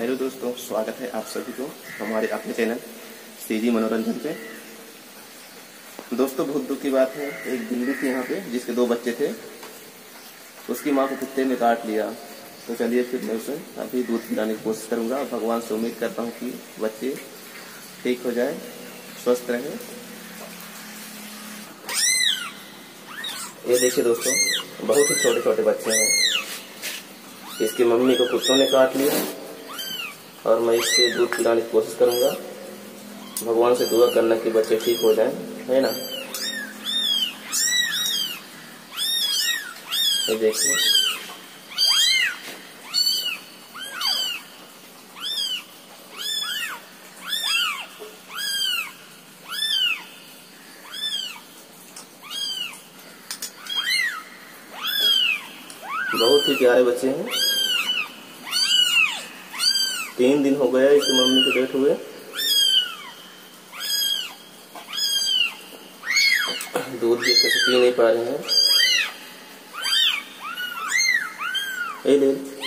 Hello दोस्तों, स्वागत है आप सभी को हमारे अपने चैनल सीजी मनोरंजन पे। दोस्तों, बहुत दुख की बात है, एक बिल्ली थी यहाँ पे जिसके दो बच्चे थे। उसकी माँ को कुत्ते ने काट लिया। तो चलिए फिर मैं उसे अभी दूध पिलाने की कोशिश करूँगा। भगवान से उम्मीद करता हूँ कि बच्चे ठीक हो जाए, स्वस्थ रहे। ये देखिए दोस्तों, बहुत ही छोटे छोटे बच्चे हैं। इसकी मम्मी को कुत्तों ने काट लिया। और मैं इससे दूध पिलाने की कोशिश करूँगा। भगवान से दुआ करना कि बच्चे ठीक हो जाएँ, है ना? ये देखिए। बहुत ही प्यारे बच्चे हैं। तीन दिन हो गया इसकी मम्मी को डेट हुए। दूध भी अच्छे से पी नहीं पा रहे हैं। ले।